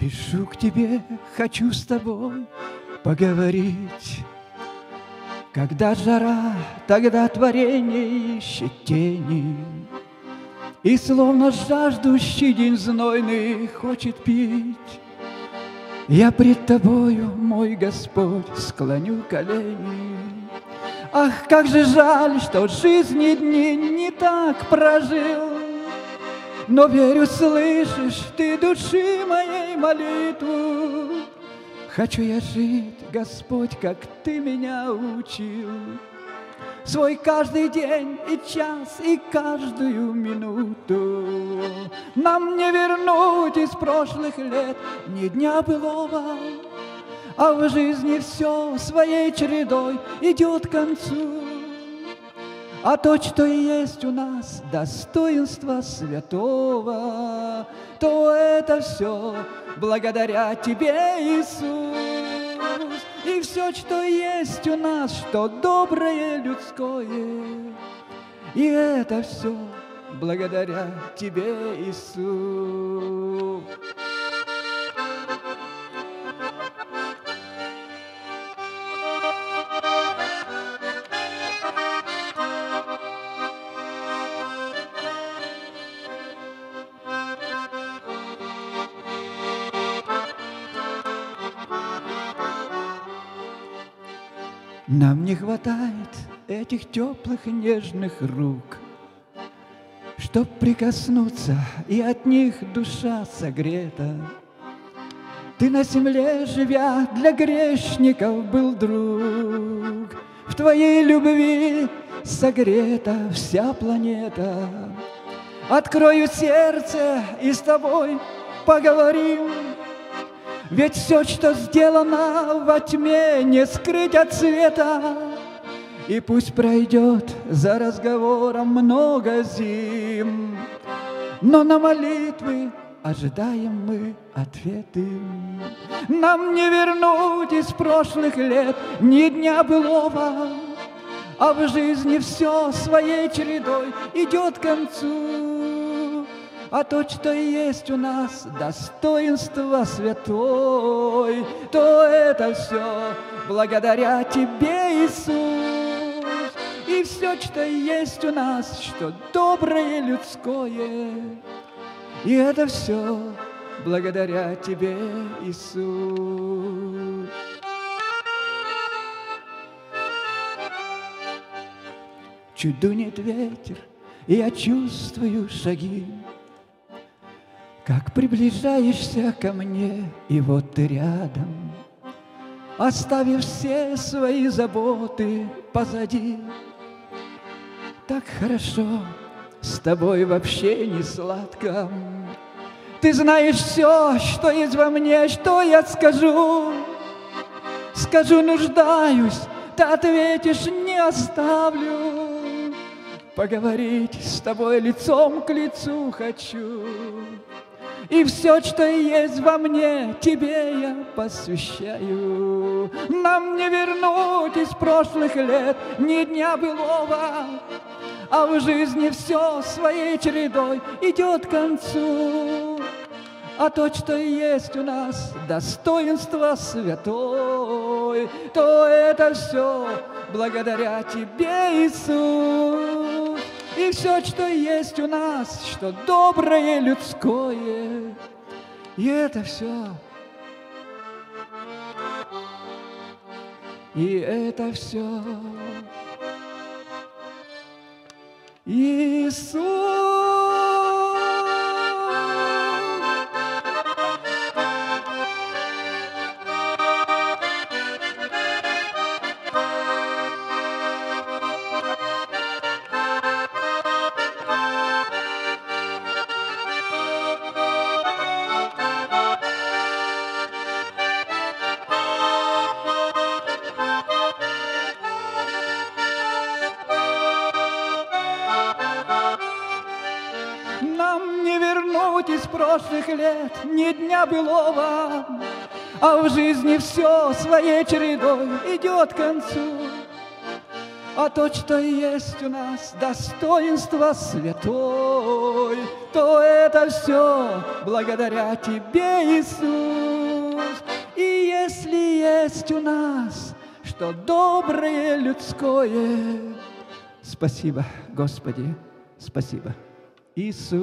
Пишу к тебе, хочу с тобой поговорить. Когда жара, тогда творение ищет тени, И словно жаждущий день знойный хочет пить. Я пред тобою, мой Господь, склоню колени. Ах, как же жаль, что жизни дни не так прожил, Но верю, слышишь ты души моей молитву. Хочу я жить, Господь, как Ты меня учил. Свой каждый день и час, и каждую минуту Нам не вернуть из прошлых лет ни дня былого, А в жизни все своей чередой идет к концу. А то, что есть у нас достоинство святого, то это все благодаря Тебе, Иисус. И все, что есть у нас, что доброе людское, и это все благодаря Тебе, Иисус. Нам не хватает этих теплых нежных рук, Чтоб прикоснуться, и от них душа согрета. Ты на земле, живя, для грешников был друг, В твоей любви согрета вся планета. Открою сердце и с тобой поговорим, ведь все, что сделано во тьме, не скрыть от света. И пусть пройдет за разговором много зим, Но на молитвы ожидаем мы ответы. Нам не вернуть из прошлых лет ни дня былого, А в жизни все своей чередой идет к концу. А то, что есть у нас достоинство святой, То это все благодаря Тебе, Иисус. И все, что есть у нас, что доброе людское, И это все благодаря Тебе, Иисус. Чуть дунет ветер, и я чувствую шаги как приближаешься ко мне, и вот ты рядом, Оставив все свои заботы позади. Так хорошо, с тобой вообще не сладко. Ты знаешь все, что есть во мне, что я скажу. Скажу, нуждаюсь, ты ответишь, не оставлю. Поговорить с тобой лицом к лицу хочу. И все, что есть во мне, тебе я посвящаю. Нам не вернуть из прошлых лет ни дня былого, А в жизни все своей чередой идет к концу. А то, что есть у нас достоинство святой, То это все благодаря тебе, Иисус. И все, что есть у нас, что доброе людское, и это все. И это все. Иисус. Прошлых лет ни дня былого, А в жизни все своей чередой идет к концу. А то, что есть у нас достоинство святой, То это все благодаря Тебе, Иисус. И если есть у нас что доброе людское, Спасибо, Господи, спасибо, Jesus.